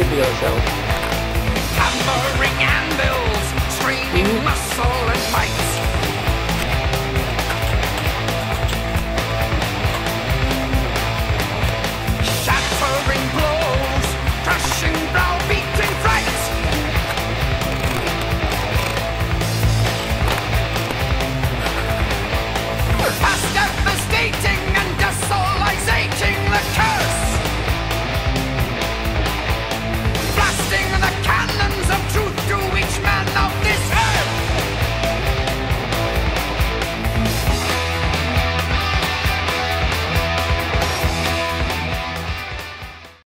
radio show.